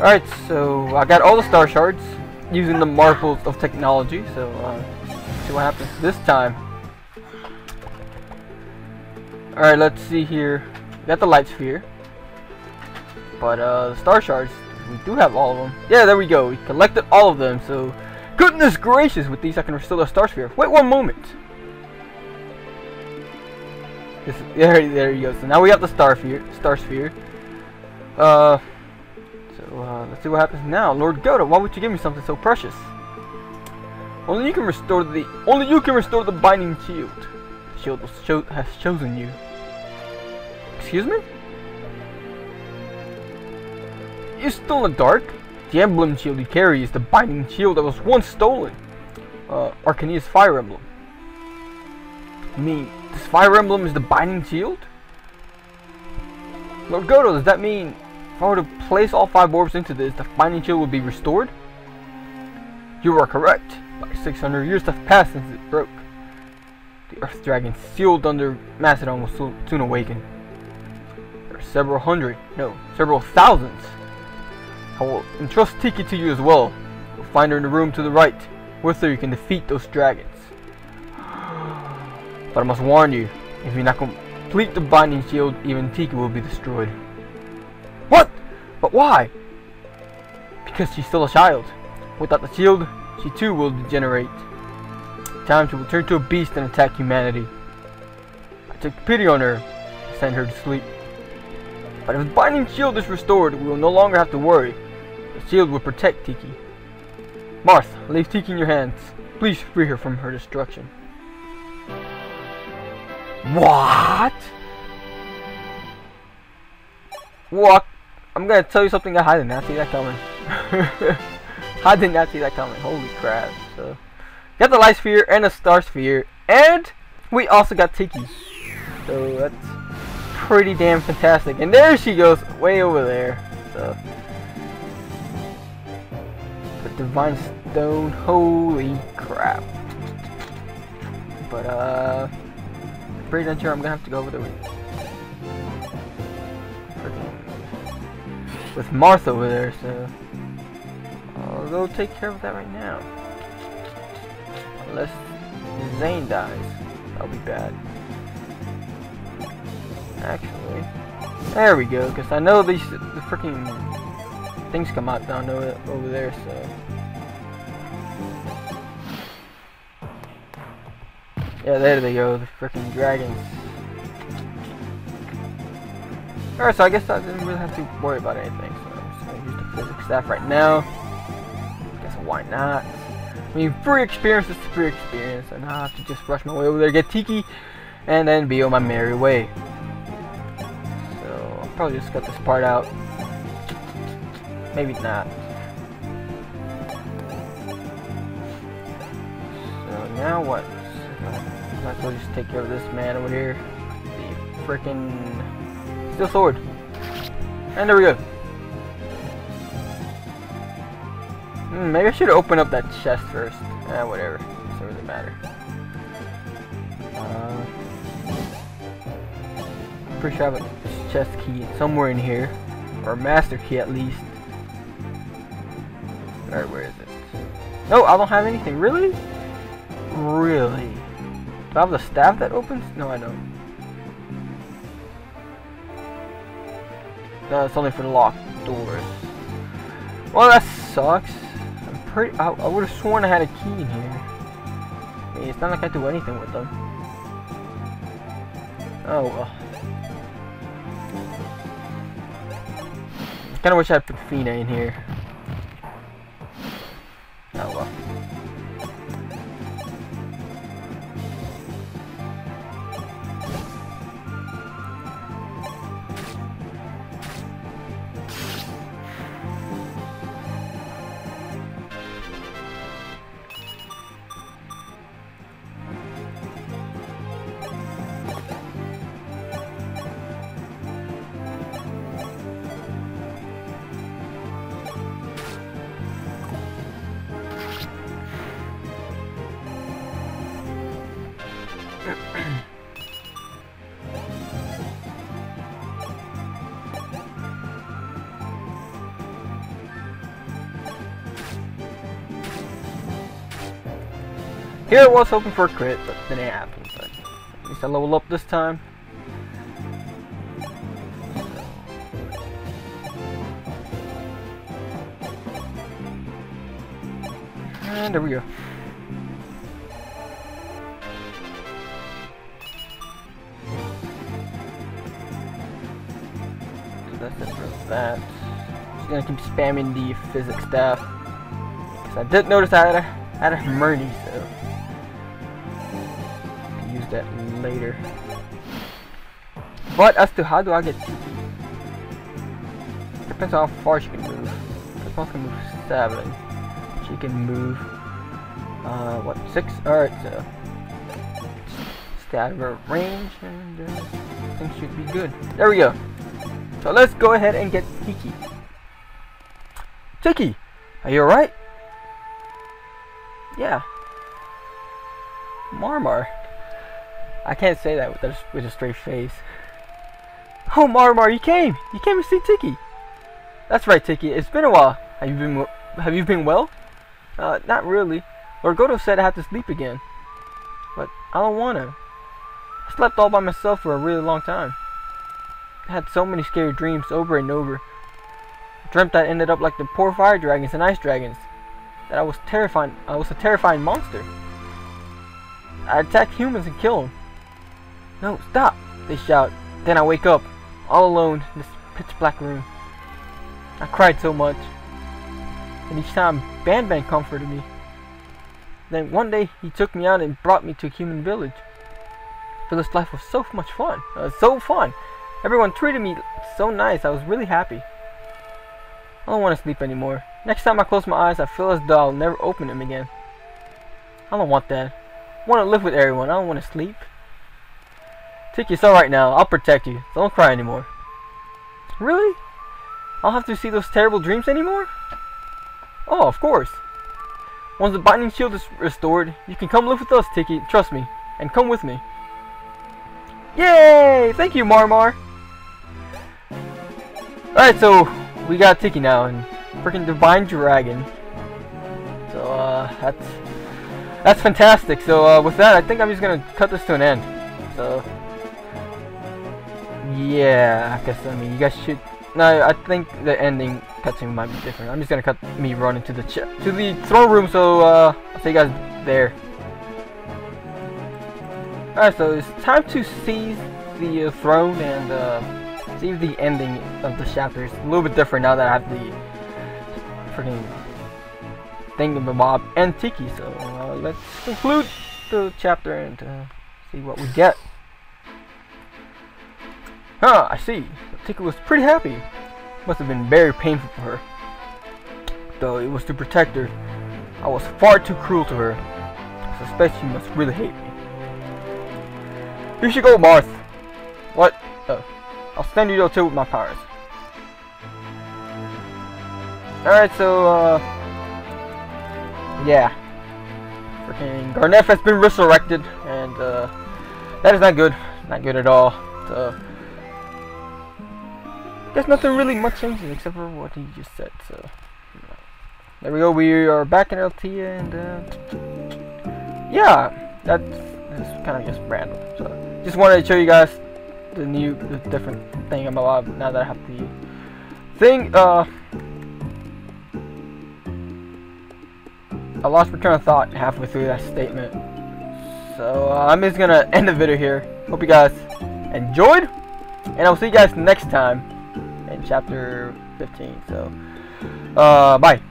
Alright, so I got all the star shards using the marbles of technology, so uh, see what happens this time. Alright, let's see here. We got the light sphere. But uh, the star shards, we do have all of them. Yeah, there we go. We collected all of them, so goodness gracious, with these I can restore the star sphere. Wait one moment. This, there, there you go. So now we have the star sphere. Star sphere. Uh, so uh, let's see what happens now. Lord Gotoh, why would you give me something so precious? Only you can restore the. Only you can restore the binding shield. The shield cho has chosen you. Excuse me? You in the dark? The emblem shield you carry is the binding shield that was once stolen. Uh, Archanea's fire emblem. You mean this fire emblem is the binding shield? Lord Gotoh, does that mean if I were to place all five orbs into this, the binding shield would be restored? You are correct. Like 600 years have passed since it broke. The Earth Dragon sealed under Macedon will soon awaken. There are several hundred, no, several thousands. I will entrust Tiki to you as well. You'll find her in the room to the right. With her you can defeat those dragons. But I must warn you, if you not complete the binding shield, even Tiki will be destroyed. But why? Because she's still a child. Without the shield, she too will degenerate. Time she will turn to a beast and attack humanity. I took pity on her and sent her to sleep. But if the binding shield is restored, we will no longer have to worry. The shield will protect Tiki. Marth, leave Tiki in your hands. Please free her from her destruction. What? What? I'm gonna tell you something I did not see that coming. I did not see that coming. Holy crap. So, got the light sphere and the star sphere, and we also got Tiki. So that's pretty damn fantastic. And there she goes, way over there. So, the divine stone. Holy crap. But uh pretty sure I'm gonna have to go over there with with Marth over there, so I'll go take care of that right now. Unless Zane dies. That'll be bad. Actually. There we go, because I know these the freaking things come out down over there, so Yeah, there they go, the freaking dragons. Alright, so I guess I didn't really have to worry about anything, so I'm just gonna use the physics staff right now. Guess why not? I mean, free experience is free experience, and I have to just rush my way over there, get Tiki, and then be on my merry way. So, I'll probably just cut this part out. Maybe not. So, now what? Might as well just take care of this man over here. The freaking steel sword. And there we go. Hmm, maybe I should open up that chest first. Eh, whatever. Doesn't really matter. Uh, pretty sure I have a chest key somewhere in here. Or a master key at least. Alright, where is it? No, I don't have anything. Really? Really? Do I have the staff that opens? No, I don't. No, it's only for locked doors. Well, that sucks. I'm pretty. I, I would have sworn I had a key in here. It's not like I do anything with them. Oh well. Kind of wish I put Fina in here. Here I was hoping for a crit, but it didn't happen. But at least I level up this time. And there we go. So that's it for that. Just gonna keep spamming the physics staff. Cause I did notice I had a, had a Murny, so that later. But as to how do I get? Depends on how far she can move. One can move seven. She can move uh what six? Alright, so out her range and uh, things should be good. There we go. So let's go ahead and get Tiki. Tiki, are you alright? Yeah. Marmar. I can't say that with a, with a straight face. Oh, Marmar, you came! You came to see Tiki! That's right, Tiki. It's been a while. Have you been Have you been well? Uh, not really. Lord Gotoh said I have to sleep again. But I don't want to. I slept all by myself for a really long time. I had so many scary dreams over and over. I dreamt I ended up like the poor fire dragons and ice dragons. That I was terrifying. I was a terrifying monster. I attack humans and kill them. No, stop! They shout. Then I wake up, all alone in this pitch black room. I cried so much. And each time, Ban Ban comforted me. Then one day, he took me out and brought me to a human village. Village life was so much fun. It was so fun. Everyone treated me so nice. I was really happy. I don't want to sleep anymore. Next time I close my eyes, I feel as though I'll never open them again. I don't want that. I want to live with everyone. I don't want to sleep. Tiki, it's alright now. I'll protect you. Don't cry anymore. Really? I'll have to see those terrible dreams anymore? Oh, of course. Once the binding shield is restored, you can come live with us, Tiki. Trust me. And come with me. Yay! Thank you, Marmar. Alright, so we got Tiki now, and freaking Divine Dragon. So, uh, that's that's fantastic. So, uh, with that, I think I'm just gonna cut this to an end. So, yeah, I guess, I mean, you guys should... No, I think the ending cutscene might be different. I'm just gonna cut me running to the to the throne room, so, uh, I'll see you guys there. Alright, so it's time to seize the uh, throne and, uh, see the ending of the chapter. It's a little bit different now that I have the freaking thingamabob and Tiki, so, uh, let's conclude the chapter and, uh, see what we get. Huh, I see. Tiki was pretty happy. Must have been very painful for her. Though it was to protect her. I was far too cruel to her. I suspect she must really hate me. Here she go, Marth. What? Oh. I'll stand you to two with my powers. Alright, so, uh... Yeah. Freaking Gharnef has been resurrected, and, uh... That is not good. Not good at all. So, Guess nothing really much changes except for what he just said, so... There we go, we are back in Altea, and, uh... Yeah, that's, kind of just random, so... Just wanted to show you guys the new, the different thing I'm alive now that I have the thing, uh... I lost my train of thought halfway through that statement. So, uh, I'm just gonna end the video here. Hope you guys enjoyed, and I'll see you guys next time chapter 15. So, uh, bye.